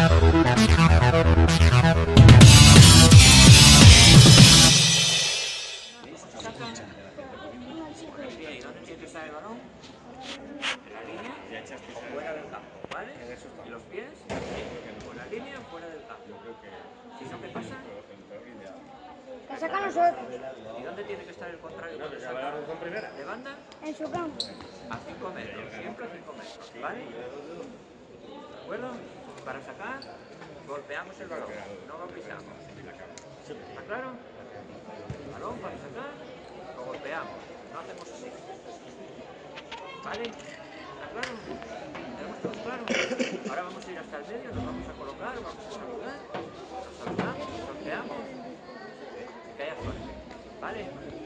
¿Dónde tiene que estar el balón? En la línea fuera del campo, ¿vale? ¿Y los pies? ¿O la línea fuera del campo? Si no, ¿qué pasa? ¿Y dónde tiene que estar el contrario? ¿Le banda? En su campo. A 5 metros. Siempre a 5 metros. ¿Vale? ¿De acuerdo? Pies, sí, con la línea fuera del campo. Si no, ¿qué pasa? Que sacan nosotros. ¿Y dónde tiene que estar el contrario? No, cuando que acaba la saca? razón primera. ¿De banda? En su campo. A 5 metros, siempre a 5 metros, ¿vale? ¿De acuerdo? Para sacar, golpeamos el balón, no lo pisamos. ¿Está claro? Balón para sacar, lo golpeamos, no hacemos así. ¿Vale? ¿Está claro? ¿Tenemos todo claro? Ahora vamos a ir hasta el medio, nos vamos a colocar, vamos a saludar, nos saludamos, golpeamos, que haya suerte. ¿Vale?